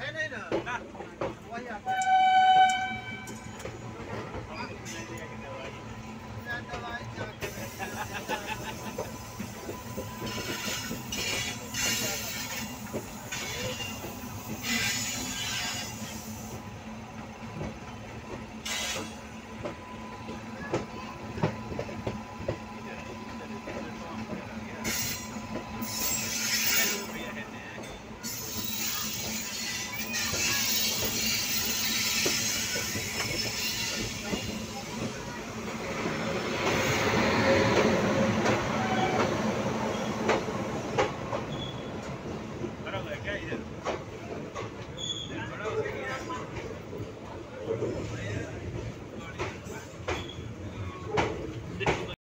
है नहीं ना? वही आते हैं। Yeah.